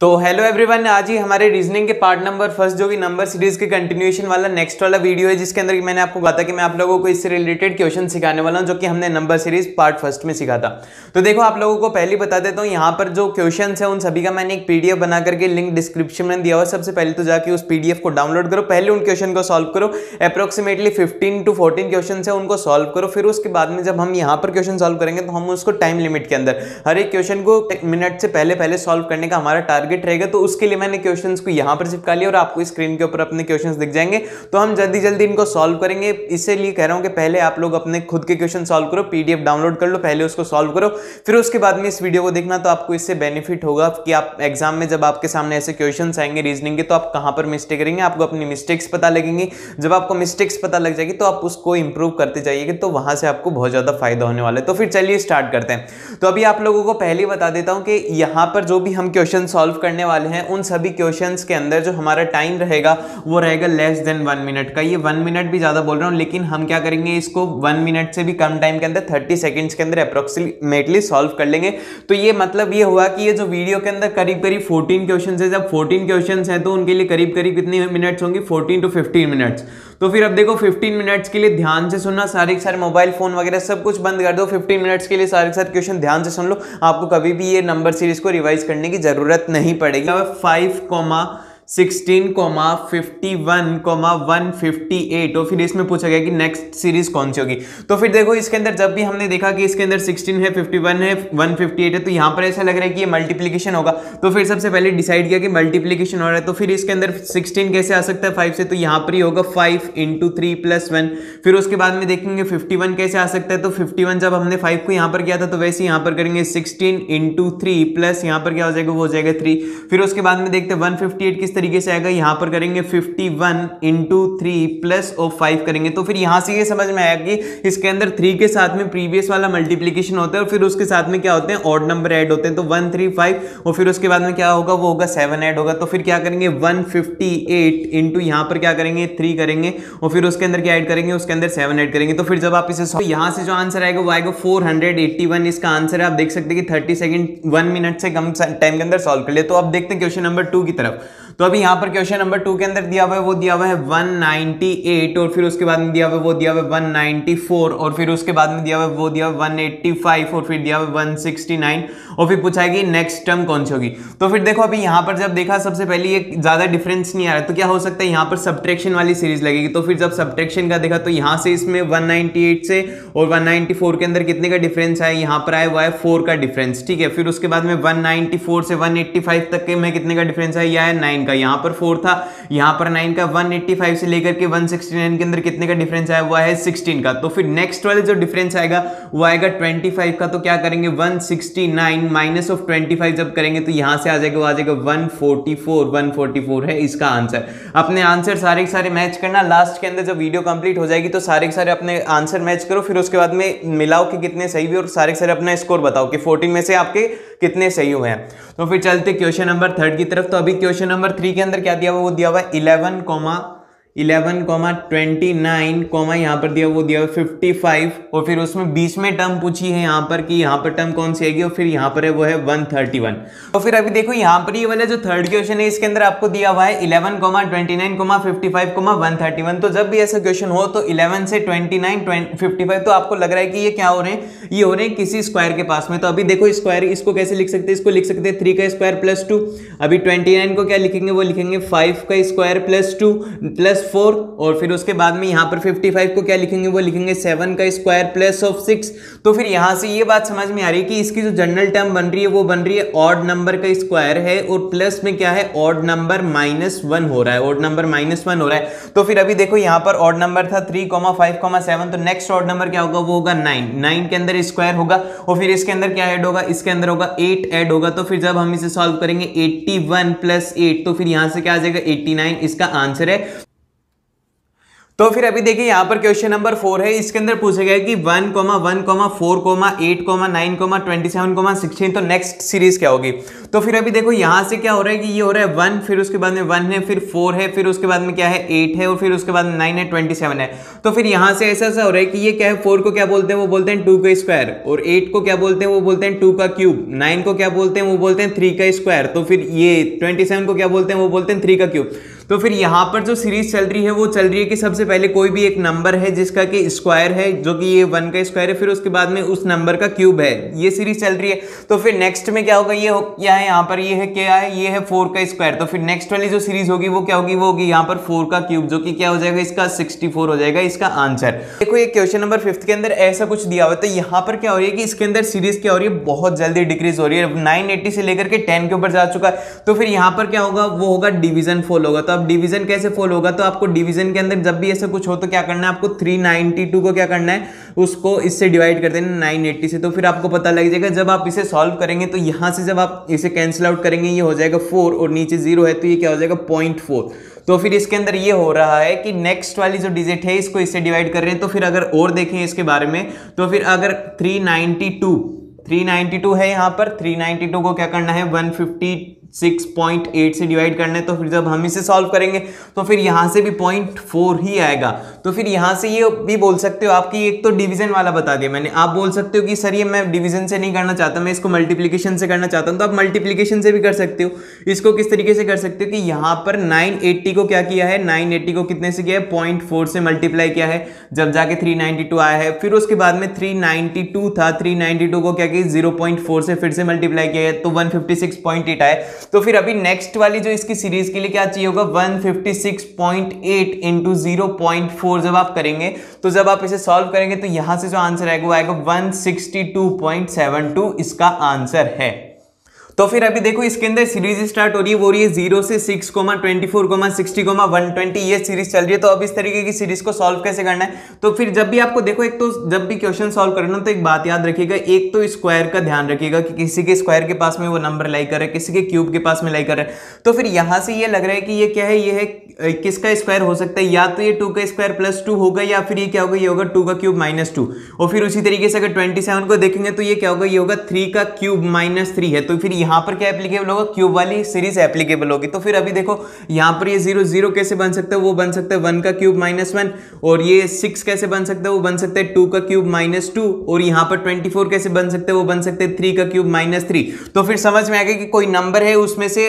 तो hello everyone आज ही हमारे रीजनिंग के पार्ट नंबर फ़र्स्ट जो कि नंबर सीरीज़ के कंटिन्यूएशन वाला नेक्स्ट वाला वीडियो है, जिसके अंदर मैंने आपको कहा था कि मैं आप लोगों को इससे रिलेटेड क्वेश्चन सिखाने वाला हूँ, जो कि हमने नंबर सीरीज़ पार्ट फ़र्स्ट में सीखा था। तो देखो, आप लोगों को पहले बता देता हूँ, यहाँ पर जो क्वेश्चन है, उन सभी का मैंने एक पीडीएफ बना करके लिंक डिस्क्रिप्शन में दिया हुआ सबसे पहले तो जाकर उस पीडीएफ को डाउनलोड करो, पहले उन क्वेश्चन को सॉल्व करो approximately fifteen to fourteen question है, उनको सॉल्व करो, फिर उसके बाद में जब हम यहाँ पर क्वेश्चन सॉल्व करेंगे तो हम उसको टाइम लिमिट के अंदर, हर एक क्वेश्चन को मिनट से पहले पहले सॉल्व करने का हमारा टारगेट रहेगा तो उसके लिए मैंने क्वेश्चन को यहाँ पर चिपका लिया और आपको स्क्रीन के ऊपर अपने क्वेश्चंस दिख जाएँगे। तो हम जल्दी जल्दी इनको सॉल्व करेंगे। इसलिए कह रहा हूँ कि पहले आप लोग अपने खुद के क्वेश्चन सॉल्व करो पीडीएफ डाउनलोड कर लो, पहले उसको सॉल्व करो, फिर उसके बाद में इस वीडियो को देखना तो आपको इससे बेनिफिट होगा कि आप एग्ज़ाम में जब आपके सामने ऐसे क्वेश्चन आएँगे रीजनिंग के तो आप कहाँ पर मिस्टेक करेंगे? आपको अपनी मिस्टेक्स पता लगेंगी। जब आपको मिस्टेक्स पता लग जाएगी तो आप उसको इंप्रूव करते जाइएगा तो वहाँ से आपको बहुत ज़्यादा फ़ायदा होने वाला है। तो फिर चलिए स्टार्ट करते हैं। तो अभी आप लोगों को पहले बता देता हूँ कि यहाँ पर जो भी हम क्वेश्चन सॉल्व करने वाले हैं, उन सभी क्वेश्चन के अंदर जो हमारा टाइम रहेगा, वो रहेगा लेस देन वन मिनट का। ये वन मिनट भी ज़्यादा बोल रहा हूँ, लेकिन हम क्या करेंगे, इसको वन मिनट से भी कम टाइम के अंदर थर्टी सेकेंड्स के अंदर अप्रोक्सीमेटली सॉल्व कर लेंगे। तो ये मतलब ये हुआ कि ये जो वीडियो के अंदर करीब करीब फोर्टीन क्वेश्चन है। जब फोर्टीन क्वेश्चन है तो उनके लिए करीब करीब कितनी मिनट्स होंगी? फोर्टीन टू फिफ्टीन मिनट्स तो फिर अब देखो 15 मिनट्स के लिए ध्यान से सुनना, सारे के सारे मोबाइल फ़ोन वगैरह सब कुछ बंद कर दो। 15 मिनट्स के लिए सारे के सारे क्वेश्चन ध्यान से सुन लो। आपको कभी भी ये नंबर सीरीज़ को रिवाइज करने की ज़रूरत नहीं पड़ेगी। Five comma sixteen comma fifty one comma one fifty eight. और फिर इसमें पूछा गया कि नेक्स्ट सीरीज़ कौन सी होगी? तो फिर देखो, इसके अंदर जब भी हमने देखा कि इसके अंदर सिक्सटीन है, फिफ्टी वन है, वन फिफ्टी एट है तो यहाँ पर ऐसा लग रहा है कि ये मल्टीप्लीकेशन होगा। तो फिर सबसे पहले डिसाइड किया कि मल्टीप्लीकेशन हो रहा है तो फिर इसके अंदर सिक्सटीन कैसे आ सकता है? फाइव से तो यहाँ पर ही होगा five into three plus one फिर उसके बाद में देखेंगे फिफ्टी वन कैसे आ सकता है तो फिफ्टी वन जब हमने फाइव को यहाँ पर किया था तो वैसे यहाँ पर करेंगे सिक्सटीन इंटू थ्री प्लस यहाँ पर क्या हो जाएगा? वो हो जाएगा थ्री फिर उसके बाद में देखते हैं वन फिफ्टी एट किस तरीके से आएगा, यहाँ पर करेंगे 51 वन इंटू थ्री प्लस और फाइव करेंगे। तो फिर यहाँ से ये समझ में आया कि इसके अंदर थ्री के साथ में प्रीवियस वाला मल्टीप्लीकेशन होता है और फिर उसके साथ में क्या होते हैं? ऑड नंबर ऐड होते हैं। तो वन थ्री फाइव और फिर उसके बाद में क्या होगा? वो होगा सेवन ऐड होगा। तो फिर क्या करेंगे? वन फिफ्टी एट यहाँ पर क्या करेंगे? थ्री करेंगे और फिर उसके अंदर क्या ऐड करेंगे? उसके अंदर सेवन ऐड करेंगे। तो फिर जब आप इसे तो यहाँ से जो आंसर आएगा वो आएगा फोर इसका आंसर आप देख सकते हैं कि थर्टी सेकंड वन मिनट से कम टाइम के अंदर सॉल्व कर लिया। तो आप देखते हैं क्वेश्चन नंबर टू की तरफ़। तो अभी यहाँ पर क्वेश्चन नंबर टू के अंदर दिया हुआ है, वो दिया हुआ है 198 और फिर उसके बाद में दिया हुआ है, वो दिया हुआ है 194 और फिर उसके बाद में दिया हुआ है, वो दिया हुआ है 185 और फिर दिया हुआ है 169 और फिर पूछा है कि नेक्स्ट टर्म कौन सी होगी। तो फिर देखो अभी यहाँ पर जब देखा, सबसे पहले ये ज़्यादा डिफरेंस नहीं आ रहा तो क्या हो सकता है यहाँ पर सब्ट्रेक्शन वाली सीरीज़ लगेगी। तो फिर जब सब्ट्रेक्शन का देखा तो यहाँ से इसमें 198 से और 194 के अंदर कितने का डिफरेंस आया, यहाँ पर आया हुआ है फोर का डिफरेंस ठीक है? फिर उसके बाद में 194 से 185 तक के में कितने का डिफरेंस आया है नाइन का यहाँ पर फोर था। यहाँ पर नाइन का 185 से लेकर के 169 के अंदर कितने का डिफरेंस आया? हुआ है 16 का। तो फिर नेक्स्ट वाले जो डिफरेंस आएगा, वो आएगा 25 का। तो क्या करेंगे? 169 माइनस ऑफ़ 25 जब करेंगे तो यहाँ से आ जाएगा, वो आ जाएगा 144 144 है इसका आंसर अपने आंसर सारे के सारे मैच करना। लास्ट के अंदर जब वीडियो कंप्लीट हो जाएगी तो सारे के सारे अपने आंसर मैच करो। फिर उसके बाद में मिलाओ कि कितने सही भी और सारे के सारे अपना स्कोर बताओ कि 14 में से आपके कितने सही हुए हैं? तो फिर चलते क्वेश्चन नंबर थर्ड की तरफ़। तो अभी क्वेश्चन नंबर थ्री के अंदर क्या दिया हुआ वो दिया हुआ eleven comma eleven comma twenty nine comma यहाँ पर दिया, वो दिया फिफ्टी फाइव और फिर उसमें बीच में टर्म पूछी है यहाँ पर कि यहाँ पर टर्म कौन सी आएगी और फिर यहाँ पर है, वो है वन थर्टी वन। तो फिर अभी देखो यहाँ पर ये यह वाला जो थर्ड क्वेश्चन है, इसके अंदर आपको दिया हुआ है eleven comma twenty nine comma fifty five comma one thirty one. तो जब भी ऐसा क्वेश्चन हो तो इलेवन से ट्वेंटी नाइन फिफ्टी फाइव तो आपको लग रहा है कि ये क्या हो रहे हैं? ये हो रहे हैं किसी स्क्वायर के पास में। तो अभी देखो स्क्वायर इसको कैसे लिख सकते हैं? इसको लिख सकते हैं थ्री का स्क्वायर प्लस टू अभी ट्वेंटी नाइन को क्या लिखेंगे? वो लिखेंगे फाइव का square plus two plus four और फिर फिर उसके बाद में यहाँ पर 55 को क्या लिखेंगे? वो लिखेंगे सेवन का स्क्वायर प्लस ऑफ़ सिक्स तो फिर यहाँ से ये बात समझ में आ रही है कि इसकी जो जनरल टर्म बन रही है, वो बन रही है ऑड नंबर का स्क्वायर है और प्लस में क्या है? ऑड नंबर माइनस वन हो रहा है ऑड नंबर माइनस वन हो रहा है। तो फिर अभी देखो यहाँ पर ऑड नंबर था three comma five comma seven तो नेक्स्ट ऑड नंबर क्या होगा? वो होगा नाइन नाइन के अंदर स्क्वायर होगा और फिर इसके अंदर क्या एड होगा? इसके अंदर होगा एट एड होगा। तो फिर जब हम इसे सॉल्व करेंगे एट्टी वन प्लस एट तो फिर यहाँ से क्या आ जाएगा? एट्टी नाइन इसका आंसर है। तो फिर अभी देखिए यहाँ पर क्वेश्चन नंबर फोर है। इसके अंदर पूछा गया कि one comma one comma four comma eight comma nine comma twenty seven comma sixteen तो नेक्स्ट सीरीज़ क्या होगी? तो फिर अभी देखो यहाँ से क्या हो रहा है कि ये हो रहा है वन फिर उसके बाद में वन है, फिर फोर है, फिर उसके बाद में क्या है? एट है और फिर उसके बाद नाइन है ट्वेंटी सेवन है। तो फिर यहाँ से ऐसा ऐसा हो रहा है कि ये क्या है? फोर को क्या बोलते हैं? वो बोलते हैं टू का स्क्वायर और एट को क्या बोलते हैं? वो बोलते हैं टू का क्यूब नाइन को क्या बोलते हैं? वो बोलते हैं थ्री का स्क्वायर तो फिर ये ट्वेंटी सेवन को क्या बोलते हैं? वो बोलते हैं थ्री का क्यूब तो फिर यहाँ पर जो सीरीज़ चल रही है, वो चल रही है कि सबसे पहले कोई भी एक नंबर है जिसका कि स्क्वायर है, जो कि ये वन का स्क्वायर है, फिर उसके बाद में उस नंबर का क्यूब है। ये सीरीज़ चल रही है। तो फिर नेक्स्ट में क्या होगा? ये हो, क्या है यहाँ पर? ये है क्या है? ये है फोर का स्क्वायर तो फिर नेक्स्ट वाली जो सीरीज़ होगी, वो क्या होगी? वो होगी यहाँ पर फोर का क्यूब जो कि क्या हो जाएगा? इसका सिक्सटी हो जाएगा, इसका आंसर देखो, ये क्वेश्चन नंबर फिफ्थ के अंदर ऐसा कुछ दिया हुआ तो यहाँ पर क्या हो रही है कि इसके अंदर सीरीज़ क्या हो रही है? बहुत जल्दी डिक्रीज हो रही है। नाइन से लेकर के टेन के ऊपर जा चुका है। तो फिर यहाँ पर क्या होगा? वो होगा डिवीज़न फोल होगा। तो अब डिवीज़न कैसे फोल होगा? तो आपको डिवीज़न के अंदर जब भी ऐसा कुछ हो तो क्या करना है आपको? 392 को क्या करना है? उसको इससे डिवाइड कर देना 980 से। तो फिर आपको पता लग जाएगा, जब आप इसे सॉल्व करेंगे तो यहाँ से जब आप इसे कैंसिल आउट करेंगे, ये हो जाएगा फोर और नीचे ज़ीरो है तो ये क्या हो जाएगा? पॉइंट तो फिर इसके अंदर ये हो रहा है कि नेक्स्ट वाली जो डिजिट है, इसको इससे डिवाइड कर रहे हैं। तो फिर अगर और देखें इसके बारे में तो फिर अगर 392 392 है यहाँ पर 392 को क्या करना है? 150 सिक्स पॉइंट एट से डिवाइड करना है तो फिर जब हम इसे सॉल्व करेंगे तो फिर यहाँ से भी पॉइंट फोर ही आएगा। तो फिर यहाँ से ये भी बोल सकते हो, आपकी एक तो डिवीज़न वाला बता दिया मैंने। आप बोल सकते हो कि, सर, ये मैं डिवीज़न से नहीं करना चाहता, मैं इसको मल्टीप्लीकेशन से करना चाहता हूँ। तो आप मल्टीप्लीकेशन से भी कर सकते हो। इसको किस तरीके से कर सकते हो कि यहाँ पर नाइन को क्या किया है? नाइन को कितने से किया है? पॉइंट से मल्टीप्लाई किया है। जब जाके थ्री आया है, फिर उसके बाद में थ्री था थ्री को क्या किया? ज़ीरो से फिर से मल्टीप्लाई किया है तो वन आया तो फिर अभी नेक्स्ट वाली जो इसकी सीरीज़ के लिए क्या चाहिए होगा? 156.8 इंटू ज़ीरो जब आप करेंगे तो जब आप इसे सॉल्व करेंगे तो यहाँ से जो आंसर आएगा वो आएगा 162.72 इसका आंसर है। तो फिर अभी देखो इसके अंदर सीरीज़ स्टार्ट हो रही है, वो रही है ज़ीरो से six comma twenty four comma sixty comma one twenty ये सीरीज़ चल रही है। तो अब इस तरीके की सीरीज़ को सॉल्व कैसे करना है? तो फिर जब भी आपको देखो, एक तो जब भी क्वेश्चन सॉल्व करना तो एक बात याद रखिएगा, एक तो स्क्वायर का ध्यान रखिएगा कि किसी के स्क्वायर के पास में वो नंबर लाई कर किसी के क्यूब के पास में लाई कर रहे तो फिर यहाँ से ये लग रहा है कि ये क्या है, ये है किसका स्क्वायर हो सकता है? या तो ये टू का स्क्वायर प्लस टू होगा, या फिर ये क्या होगा, ये होगा टू का क्यूब माइनस टू और फिर उसी तरीके से अगर ट्वेंटी सेवन को देखेंगे तो ये क्या होगा, ये होगा थ्री का क्यूब माइनस थ्री है। तो फिर यहाँ पर क्या एप्लीकेबल होगा? क्यूब वाली सीरीज़ एप्लीकेबल होगी। तो फिर अभी देखो, यहाँ पर ये ज़ीरो ज़ीरो कैसे बन सकता है? वो बन सकता है वन का क्यूब माइनस वन और ये सिक्स कैसे बन सकता है? वो बन सकता है टू का क्यूब माइनस टू और यहाँ पर ट्वेंटी फोर कैसे बन सकते हैं? वो बन सकते हैं थ्री का क्यूब माइनस थ्री तो फिर समझ में आ गया कि कोई नंबर है उसमें से,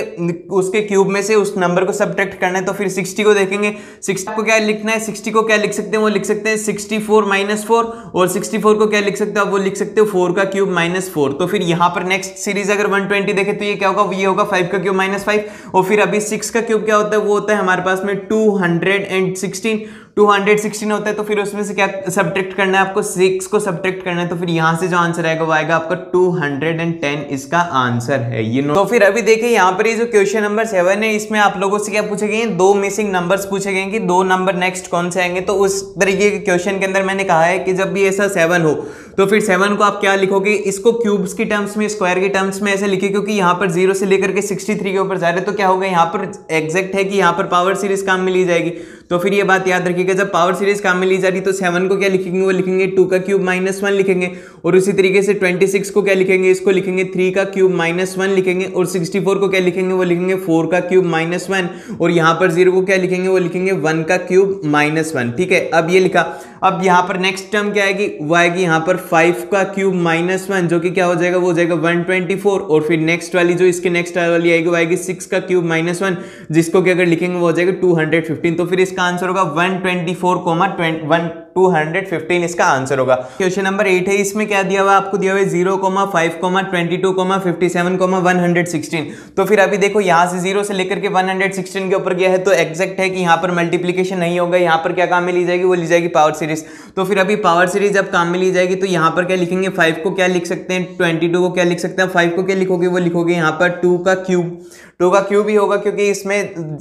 उसके क्यूब में से उस नंबर को सब्ट्रैक्ट करना है तो फिर सिक्सटी को देखेंगे। सिक्सटी को क्या लिखना है? सिक्सटी को क्या लिख सकते हैं? वो लिख सकते हैं सिक्सटी फोर माइनस फोर और सिक्सटी फोर को क्या लिख सकते हो? वो लिख सकते हो फोर का क्यूब माइनस फोर तो फिर यहाँ पर नेक्स्ट सीरीज़ अगर वन देखे तो ये क्या होगा? ये होगा फाइव का क्यूब माइनस फाइव और फिर अभी सिक्स का क्यूब क्या होता है? वो होता है हमारे पास में टू हंड्रेड एंड सिक्सटीन 216 होता है तो फिर उसमें से क्या सब्ट्रैक्ट करना है? आपको 6 को सब्ट्रैक्ट करना है तो फिर यहाँ से जो आंसर आएगा वो आएगा आपका 210 इसका आंसर है ये नो तो फिर अभी देखिए, यहाँ पर ये जो क्वेश्चन नंबर सेवन है, इसमें आप लोगों से क्या पूछे गए दो मिसिंग नंबर्स पूछे गए कि दो नंबर नेक्स्ट कौन से आएँगे? तो उस तरीके के क्वेश्चन के अंदर मैंने कहा है कि जब भी ऐसा सेवन हो तो फिर सेवन को आप क्या लिखोगे? इसको क्यूब्स की टर्म्स में स्क्वायर की टर्म्स में ऐसे लिखे, क्योंकि यहाँ पर ज़ीरो से लेकर के 63 के ऊपर जा रहे तो क्या होगा? यहाँ पर एग्जैक्ट है कि यहाँ पर पावर सीरीज़ काम में ली जाएगी। तो फिर ये बात याद रखिएगा जब पावर सीरीज़ काम में ली जा रही तो सेवन को क्या लिखेंगे? वो लिखेंगे टू का क्यूब माइनस वन लिखेंगे। और उसी तरीके से ट्वेंटी सिक्स को क्या लिखेंगे? इसको लिखेंगे थ्री का क्यूब माइनस वन लिखेंगे। और सिक्सटी फोर को क्या लिखेंगे? वो लिखेंगे फोर का क्यूब माइनस वन और यहाँ पर ज़ीरो को क्या लिखेंगे? वो लिखेंगे वन का क्यूब माइनस वन ठीक है, अब ये लिखा। अब यहाँ पर नेक्स्ट टर्म क्या आएगी? वो आएगी यहाँ पर फाइव का क्यूब माइनस वन जो कि क्या हो जाएगा? वो हो जाएगा वन ट्वेंटी फोर और फिर नेक्स्ट वाली जो इसके नेक्स्ट वाली आएगी, वो आएगी सिक्स का क्यूब माइनस वन जिसको कि अगर लिखेंगे, वो हो जाएगा टू हंड्रेड फिफ्टीन तो फिर इसका आंसर होगा one twenty four comma one 215 इसका आंसर होगा। क्वेश्चन नंबर एट है, इसमें क्या दिया हुआ आपको दिया हुआ है zero comma five comma twenty two comma fifty seven comma one hundred sixteen तो फिर अभी देखो, यहाँ से ज़ीरो से लेकर के वन हंड्रेड सिक्सटीन के ऊपर गया है तो एक्जैक्ट है कि यहाँ पर मल्टीप्लीकेशन नहीं होगा। यहाँ पर क्या काम में ली जाएगी? वो ली जाएगी पावर सीरीज़ तो फिर अभी पावर सीरीज़ जब काम में ली जाएगी तो यहाँ पर क्या लिखेंगे? फाइव को क्या लिख सकते हैं? ट्वेंटी को क्या लिख सकते हैं? फाइव को क्या लिखोगे? वो लिखोगे यहाँ पर टू का क्यूब टू का क्यूब भी होगा क्योंकि इसमें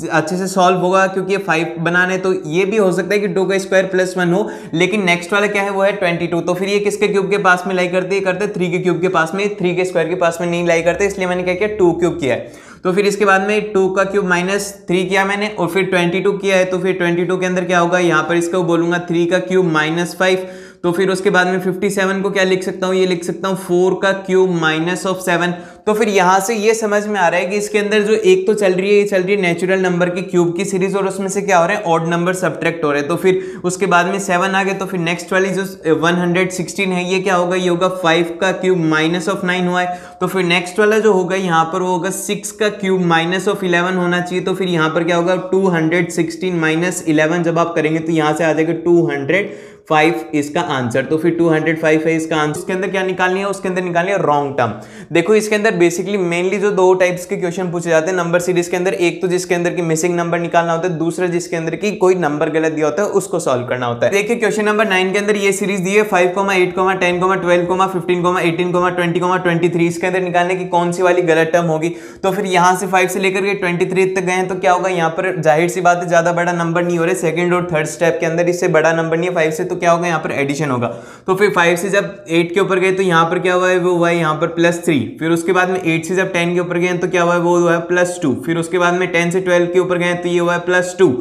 अच्छे से सॉल्व होगा क्योंकि ये फाइव बनाने तो ये भी हो सकता है कि टू का स्क्वायर प्लस वन हो, लेकिन नेक्स्ट वाला क्या है? वो है ट्वेंटी टू तो फिर ये किसके क्यूब के पास में लाई करते करते थ्री के क्यूब के पास में। थ्री के स्क्वायर के पास में नहीं लाई करते, इसलिए मैंने क्या किया? टू क्यूब किया है। तो फिर इसके बाद में टू का क्यूब माइनस थ्री किया मैंने और फिर ट्वेंटी टू किया है तो फिर ट्वेंटी टू के अंदर क्या होगा? यहाँ पर इसका बोलूँगा थ्री का क्यूब माइनस फाइव तो फिर उसके बाद में 57 को क्या लिख सकता हूँ? ये लिख सकता हूँ फोर का क्यूब माइनस ऑफ़ सेवन तो फिर यहाँ से ये समझ में आ रहा है कि इसके अंदर जो एक तो चल रही है, ये चल रही है नेचुरल नंबर की क्यूब की सीरीज़ और उसमें से क्या हो रहा है? ऑड नंबर सब्ट्रैक्ट हो रहे हैं। तो फिर उसके बाद में सेवन आ गए तो फिर नेक्स्ट वाली जो 116 है, ये क्या होगा? ये होगा फाइव का क्यूब माइनस ऑफ़ नाइन हुआ है। तो फिर नेक्स्ट वाला जो होगा, यहाँ पर वो होगा सिक्स का क्यूब माइनस ऑफ़ इलेवन होना चाहिए। तो फिर यहाँ पर क्या होगा? Two hundred sixteen minus eleven जब आप करेंगे तो यहाँ से आ जाएगा टू हंड्रेड फाइव इसका आंसर तो फिर 205 है इसका आंसर इसके अंदर क्या निकालनी है? उसके अंदर निकालनी है रॉन्ग टर्म देखो, इसके अंदर बेसिकली मेनली जो दो टाइप्स के क्वेश्चन पूछे जाते हैं नंबर सीरीज़ के अंदर, एक तो जिसके अंदर की मिसिंग नंबर निकालना होता है, दूसरा जिसके अंदर की कोई नंबर गलत दिया होता है, उसको सॉल्व करना होता है। देखिए क्वेश्चन नंबर नाइन के अंदर ये सीरीज़ दी है five comma eight comma ten comma twelve comma fifteen comma eighteen comma twenty comma twenty three इसके अंदर निकालने की कौन सी वाली गलत टर्म होगी? तो फिर यहाँ से फाइव से लेकर के ट्वेंटी थ्री तक गए तो क्या होगा? यहाँ पर ज़ाहिर सी बात है, ज़्यादा बड़ा नंबर नहीं हो रहा है। सेकंड और थर्ड स्टेप के अंदर इससे बड़ा नंबर नहीं है फाइव से तो क्या होगा, यहाँ पर एडिशन होगा। तो फिर फाइव से जब एट के ऊपर गए तो यहाँ पर क्या हुआ है, वो हुआ है यहाँ पर प्लस थ्री फिर उसके बाद में एट से जब टेन के ऊपर गए तो क्या हुआ है, वो हुआ है प्लस टू फिर उसके बाद में टेन से ट्वेल्व के ऊपर गए तो ये हुआ है प्लस टू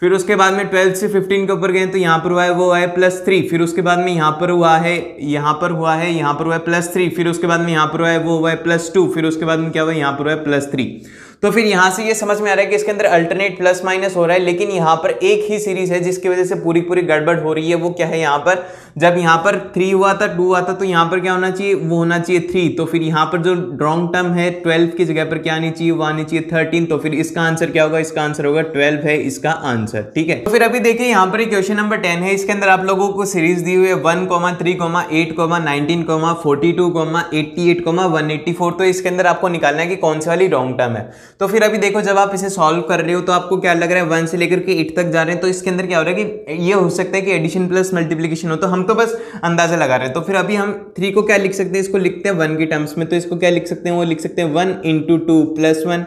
फिर उसके बाद में ट्वेल्थ से फिफ्टीन के ऊपर गए तो यहाँ पर हुआ है, वो हुआ है प्लस थ्री फिर उसके बाद में यहाँ पर हुआ है, यहाँ पर हुआ है, यहाँ पर हुआ है प्लस थ्री फिर उसके बाद में यहाँ पर हुआ है, वो हुआ है प्लस टू फिर उसके बाद में क्या हुआ है, यहाँ पर हुआ है प्लस थ्री तो फिर यहाँ से ये समझ में आ रहा है कि इसके अंदर अल्टरनेट प्लस माइनस हो रहा है, लेकिन यहाँ पर एक ही सीरीज़ है जिसकी वजह से पूरी पूरी गड़बड़ हो रही है। वो क्या है यहाँ पर? जब यहाँ पर थ्री हुआ था टू हुआ था तो यहाँ पर क्या होना चाहिए? वो होना चाहिए थ्री तो फिर यहाँ पर जो रॉन्ग टर्म है ट्वेल्व की जगह पर क्या आनी चाहिए? वो आनी चाहिए थर्टीन तो फिर इसका आंसर क्या होगा? इसका आंसर होगा ट्वेल्व है इसका आंसर ठीक है? तो फिर अभी देखिए, यहाँ पर क्वेश्चन नंबर टेन है। इसके अंदर आप लोगों को सीरीज़ दी हुई है one comma three comma eight comma nineteen comma forty two comma eighty eight comma one eighty four तो इसके अंदर आपको निकालना है कि कौन सी वाली रॉन्ग टर्म है। तो फिर अभी देखो, जब आप इसे सॉल्व कर रहे हो तो आपको क्या लग रहा है वन से लेकर के एट तक जा रहे हैं? तो इसके अंदर क्या हो रहा है कि ये हो सकता है कि एडिशन प्लस मल्टीप्लीकेशन हो तो हम तो बस अंदाज़ा लगा रहे हैं। तो फिर अभी हम थ्री को क्या लिख सकते हैं? इसको लिखते हैं वन के टर्म्स में। तो इसको क्या लिख सकते हैं? वो लिख सकते हैं one into two plus one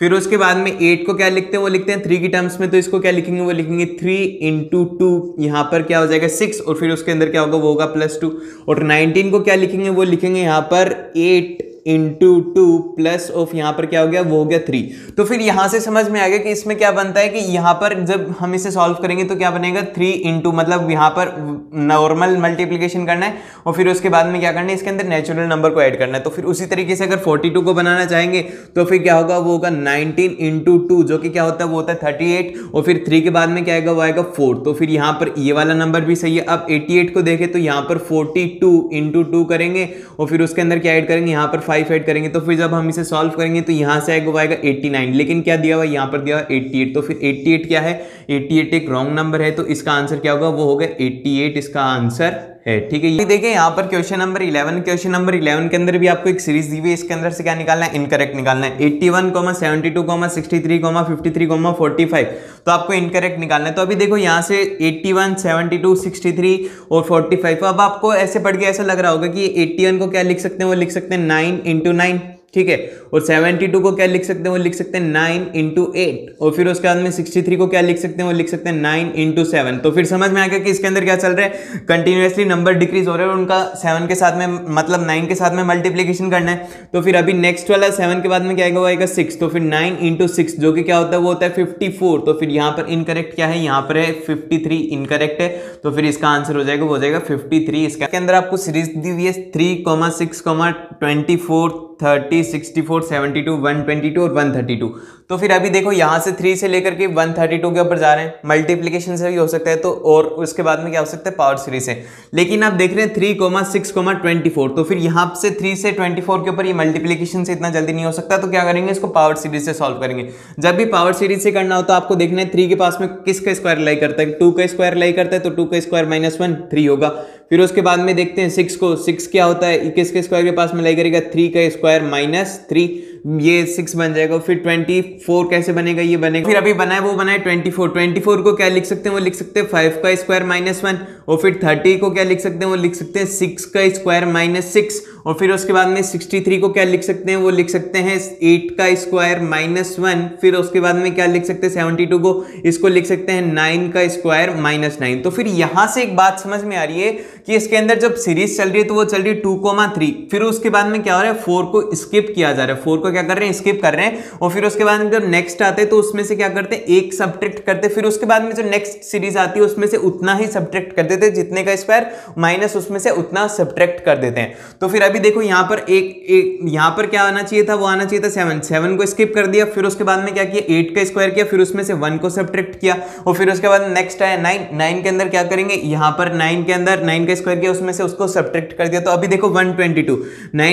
फिर उसके बाद में एट को क्या लिखते हैं? वो लिखते हैं थ्री की टर्म्स में। तो इसको क्या लिखेंगे? वो लिखेंगे थ्री इंटू टू यहाँ पर क्या हो जाएगा? सिक्स और फिर उसके अंदर क्या होगा? वो होगा प्लस टू और नाइनटीन को क्या लिखेंगे? वो लिखेंगे यहाँ पर eight into two plus of यहाँ पर क्या हो गया? वो हो गया थ्री तो फिर यहाँ से समझ में आ गया कि इसमें क्या बनता है कि यहाँ पर जब हम इसे सॉल्व करेंगे तो क्या बनेगा? थ्री इंटू मतलब यहाँ पर नॉर्मल मल्टीप्लीकेशन करना है और फिर उसके बाद में क्या करना है? इसके अंदर नेचुरल नंबर को ऐड करना है। तो फिर उसी तरीके से अगर फोर्टी को बनाना चाहेंगे तो फिर क्या होगा? वो होगा नाइनटीन इंटू टू जो कि क्या होता है? वो होता है थर्टी एट और फिर थ्री के बाद में क्या आएगा? वो आएगा फोर तो फिर यहाँ पर ये वाला नंबर भी सही है। अब एट्टी को देखें तो यहाँ पर फोर्टी टू इंटू टू करेंगे और फिर उसके अंदर क्या ऐड करेंगे? यहाँ पर फाइव ऐड करेंगे तो फिर जब हम इसे सॉल्व करेंगे तो यहाँ से आएगा आएगा 89 लेकिन क्या दिया हुआ यहाँ पर दिया हुआ 88 तो फिर 88 क्या है? 88 एक रॉन्ग नंबर है तो इसका आंसर क्या होगा? वो होगा 88 इसका आंसर है, ठीक है? ये देखिए, यहाँ पर क्वेश्चन नंबर 11 क्वेश्चन नंबर 11 के अंदर भी आपको एक सीरीज़ दी हुई है। इसके अंदर से क्या निकालना है? इनकरेक्ट निकालना है। 81 कोमा 72 कोमा 63 कोमा 53 कोमा 45 तो आपको इनकरेक्ट निकालना है। तो अभी देखो, यहाँ से 81 72 63 और 45 तो अब आपको ऐसे पढ़ के ऐसा लग रहा होगा कि 81 को क्या लिख सकते हैं? वो लिख सकते हैं नाइन इंटू नाइन ठीक है? और 72 को क्या लिख सकते हैं? वो लिख सकते हैं नाइन इंटू एट और फिर उसके बाद में 63 को क्या लिख सकते हैं? वो लिख सकते हैं नाइन इंटू सेवन तो फिर समझ में आ गया कि इसके अंदर क्या चल रहा है? कंटिन्यूसली नंबर डिक्रीज हो रहे हैं और उनका सेवन के साथ में मतलब नाइन के साथ में मल्टीप्लीकेशन करना है। तो फिर अभी नेक्स्ट वाला सेवन के बाद में क्या आएगा? वो आएगा सिक्स तो फिर नाइन इंटू सिक्स जो कि क्या होता है? वो होता है फिफ्टी फोर तो फिर यहाँ पर इनकरेक्ट क्या है? यहाँ पर है फिफ्टी थ्री इनकरेक्ट है। तो फिर इसका आंसर हो जाएगा, वो हो जाएगा फिफ्टी थ्री इसके अंदर आपको सीरीज़ दी हुई है three comma six comma twenty four thirty sixty four seventy two one twenty two और वन थर्टी टू तो फिर अभी देखो यहाँ से थ्री से लेकर के वन थर्टी टू के ऊपर जा रहे हैं। मल्टीप्लीकेशन से भी हो सकता है तो और उसके बाद में क्या हो सकता है? पावर सीरीज़ से लेकिन आप देख रहे हैं three comma six comma twenty four तो फिर यहाँ से थ्री से ट्वेंटी फोर के ऊपर ये मल्टीप्लीकेशन से इतना जल्दी नहीं हो सकता। तो क्या करेंगे? इसको पावर सीरीज़ से सॉल्व करेंगे। जब भी पावर सीरीज़ से करना हो तो आपको देखना है थ्री के पास में किसका स्क्वायर लाई करता है? टू का स्क्वायर लाई करता है तो टू का स्क्वायर माइनस वन थ्री होगा। फिर उसके बाद में देखते हैं सिक्स को सिक्स क्या होता है? किसके स्क्वायर के पास में लाई करेगा? थ्री का स्क्वायर माइनस थ्री ये सिक्स बन जाएगा फिर ट्वेंटी फोर कैसे बनेगा, ये बनेगा। फिर अभी बनाए वो बनाए ट्वेंटी फोर ट्वेंटी फोर को क्या लिख सकते हैं? वो लिख सकते हैं फाइव का स्क्वायर माइनस वन और फिर थर्टी को क्या लिख सकते हैं? वो लिख सकते हैं सिक्स का स्क्वायर माइनस सिक्स और फिर उसके बाद में सिक्सटी थ्री को क्या लिख सकते हैं? वो लिख सकते हैं एट का स्क्वायर माइनस वन फिर उसके बाद में क्या लिख सकते हैं? सेवेंटी टू को, इसको लिख सकते हैं नाइन का स्क्वायर माइनस नाइन तो फिर यहाँ से एक बात समझ में आ रही है कि इसके अंदर जब सीरीज़ चल रही है तो वो चल रही है टू कोमा थ्री फिर उसके बाद में क्या हो रहा है? फोर को स्किप किया जा रहा है। फोर को क्या कर रहे हैं? स्किप कर रहे हैं। और फिर उसके बाद में जब नेक्स्ट आते हैं तो उसमें से क्या करते हैं? एक सब्ट्रैक्ट करते फिर उसके बाद में जो नेक्स्ट सीरीज़ आती है उसमें से उतना ही सब्ट्रैक्ट कर देते जितने का स्क्वायर माइनस उसमें से उतना सब्ट्रैक्ट कर देते हैं। तो फिर अभी देखो यहाँ पर एक एक, यहाँ पर क्या आना चाहिए था? वो आना चाहिए था सेवन सेवन को स्किप कर दिया, फिर उसके बाद में क्या किया? एट का स्क्वायर किया, फिर उसमें से वन को सब्ट्रैक्ट किया और फिर उसके बाद नेक्स्ट आया नाइन नाइन के अंदर क्या करेंगे? यहाँ पर नाइन के अंदर नाइन का स्क्वायर किया, उसमें से उसको सब्ट्रैक्ट कर दिया। तो अभी देखो वन ट्वेंटी टू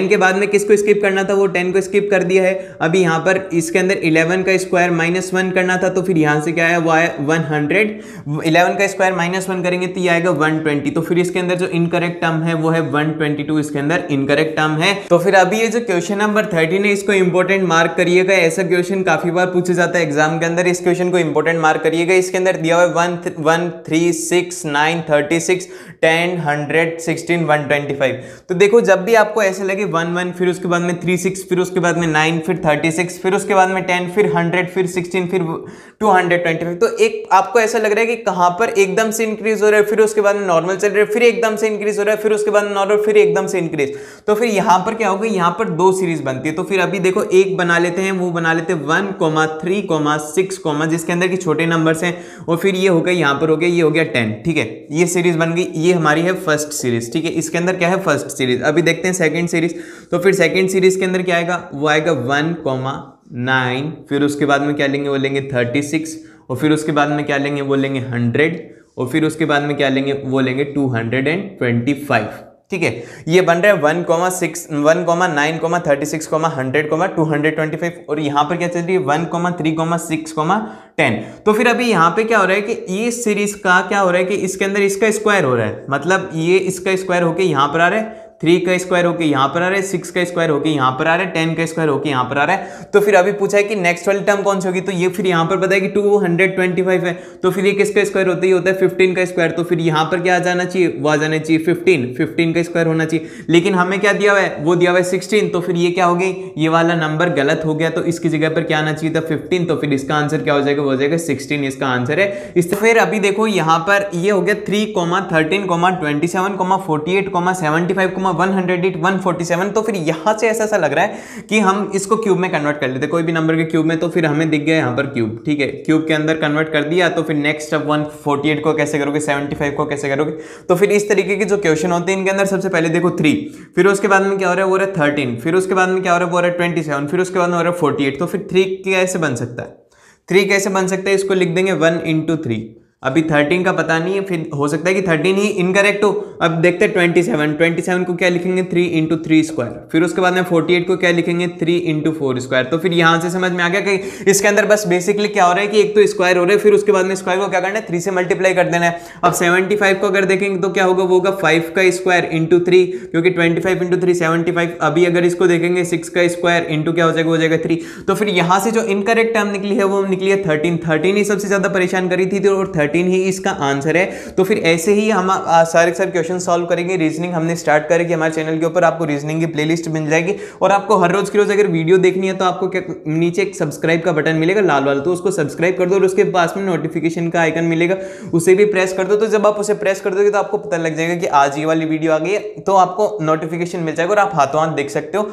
के बाद में किसको स्किप करना था? वो टेन को स्किप कर दिया है। अभी यहाँ पर इसके अंदर इलेवन का स्क्वायर माइनस करना था तो फिर यहाँ से क्या आया? वो आया वन हंड्रेड का स्क्वायर माइनस करेंगे तो ये आएगा वन तो फिर इसके अंदर जो इनकरेक्ट टर्म है, वो है वन इसके अंदर इनकरेक्ट टर्म है। तो फिर अभी ये जो क्वेश्चन नंबर थर्टीन है, इसको इंपॉर्टेंट मार्क करिएगा। ऐसा क्वेश्चन काफ़ी बार पूछा जाता है एग्ज़ाम के अंदर। इस क्वेश्चन को इंपॉर्टेंट मार्क करिएगा। इसके अंदर दिया हुआ one one three six nine thirty six ten hundred sixteen one twenty five तो देखो, जब भी आपको ऐसे लगे वन वन फिर उसके बाद में थ्री सिक्स फिर उसके बाद में नाइन फिर थर्टी सिक्स फिर उसके बाद में टेन फिर हंड्रेड फिर सिक्सटीन फिर टू हंड्रेड ट्वेंटी फाइव तो एक, आपको ऐसा लग रहा है कि कहाँ पर एकदम से इंक्रीज हो रहा है, फिर उसके बाद में नॉर्मल चल रहा है, फिर एकदम से इंक्रीज हो रहा है, फिर उसके बाद नॉर्मल फिर एकदम से इंक्रीज तो फिर यहाँ पर क्या होगा? यहाँ पर दो सीरीज़ बनती है। तो फिर अभी देखो, एक बना लेते हैं, वो बना लेते हैं one comma three comma six comma जिसके अंदर की छोटे नंबर्स हैं, और फिर ये हो गया, यहाँ पर हो गया, ये हो गया टेन ठीक है? ये सीरीज़ बन गई, ये हमारी है फ़र्स्ट सीरीज़ ठीक है? इसके अंदर क्या है? फ़र्स्ट सीरीज़ अभी देखते हैं सेकेंड सीरीज़ तो फिर सेकेंड सीरीज़ के अंदर क्या आएगा? वो आएगा वन कोमा नाइन फिर उसके बाद में क्या लेंगे? वो लेंगे थर्टी सिक्स और फिर उसके बाद में क्या लेंगे? वो लेंगे हंड्रेड और फिर उसके बाद में क्या लेंगे? वो लेंगे two hundred and twenty five ठीक है, ये बन रहा है one comma six, one comma nine comma thirty six comma hundred comma two hundred twenty five और यहाँ पर क्या चल रही है, one comma three comma six comma ten. तो फिर अभी यहाँ पे क्या हो रहा है कि ये सीरीज़ का क्या हो रहा है कि इसके अंदर इसका स्क्वायर हो रहा है। मतलब ये इसका स्क्वायर होकर यहाँ पर आ रहा है थ्री का स्क्वायर होके यहाँ पर आ रहा है, सिक्स का स्क्वायर होके यहाँ पर आ रहा है, टेन का स्क्वायर होके यहाँ पर आ रहा है। तो फिर अभी पूछा है कि नेक्स्ट वाली टर्म कौन सी होगी? तो ये फिर यहाँ पर है कि टू हंड्रेड ट्वेंटी फाइव है। तो फिर ये किसका स्क्वायर होता है होता है? फिफ्टीन का स्क्वायर। तो फिर यहाँ पर क्या आ जाना चाहिए? वो आ जाना चाहिए फिफ्टीन फिफ्टीन का स्क्वायर होना चाहिए। लेकिन हमें क्या दिया हुआ है? वो दिया हुआ है सिक्सटीन तो फिर ये क्या हो गई? ये वाला नंबर गलत हो गया। तो इसकी जगह पर क्या आना चाहिए था? फिफ्टीन तो फिर इसका आंसर क्या हो जाएगा? वो हो जाएगा सिक्सटीन इसका आंसर है। इस फिर अभी देखो, यहाँ पर ये हो गया three comma thirteen comma twenty seven comma forty eight comma seventy five one hundred eight 147 तो फिर यहाँ से ऐसा ऐसा लग रहा है कि हम इसको क्यूब में कन्वर्ट कर लेते। कोई भी नंबर के क्यूब में तो फिर हमें दिख गया यहाँ पर क्यूब, ठीक है? क्यूब के अंदर कन्वर्ट कर दिया तो फिर नेक्स्ट अब 148 को कैसे करोगे? 75 को कैसे करोगे? तो फिर इस तरीके के जो क्वेश्चन होते हैं, इनके अंदर सबसे पहले देखो थ्री फिर उसके बाद में क्या हो रहा है? वो रहा है थर्टीन फिर उसके बाद में क्या हो रहा है? वो रहा है ट्वेंटी फिर उसके बाद में हो रहा है फोर्टी तो फिर थ्री कैसे बन सकता है? थ्री कैसे बन सकता है? इसको लिख देंगे वन इंटू थ्री अभी 13 का पता नहीं है, फिर हो सकता है कि 13 ही इनकरेक्ट हो। अब देखते हैं 27 27 को क्या लिखेंगे? थ्री इंटू थ्री स्क्वायर फिर उसके बाद में 48 को क्या लिखेंगे? थ्री इंटू फोर स्क्वायर तो फिर यहाँ से समझ में आ गया कि इसके अंदर बस बेसिकली क्या हो रहा है कि एक तो स्क्वायर हो रहा है, फिर उसके बाद में स्क्वायर को क्या करना है? थ्री से मल्टीप्लाई कर देना है। अब सेवेंटी को अगर देखेंगे तो क्या होगा? वो होगा फाइव का स्क्वायर इंटू थ्री क्योंकि twenty five into three seventy अभी अगर इसको देखेंगे सिक्स का स्क्वायर इंटू क्या हो जाएगा? हो जाएगा थ्री तो फिर यहाँ से जो इनकरेक्ट टर्म निकली है, वो निकली है थर्टीन थर्टीन ही सबसे ज़्यादा परेशान करी थी और थर्टीन ही इसका आंसर है। तो फिर ऐसे ही हम सारे सारे क्वेश्चन सॉल्व करेंगे। रीजनिंग हमने स्टार्ट करेंगे हमारे चैनल के ऊपर आपको रीजनिंग की प्लेलिस्ट मिल जाएगी। और आपको हर रोज की रोज अगर वीडियो देखनी है तो आपको नीचे एक सब्सक्राइब का बटन मिलेगा, लाल वाला। तो उसको सब्सक्राइब कर दो और उसके पास में नोटिफिकेशन का आइकन मिलेगा। उसे भी प्रेस कर दो। तो जब आप उसे प्रेस कर दोगे तो आपको पता लग जाएगा कि आज ये वाली वीडियो आ गई है। तो आपको नोटिफिकेशन मिल जाएगा और आप हाथों हाथ देख सकते हो।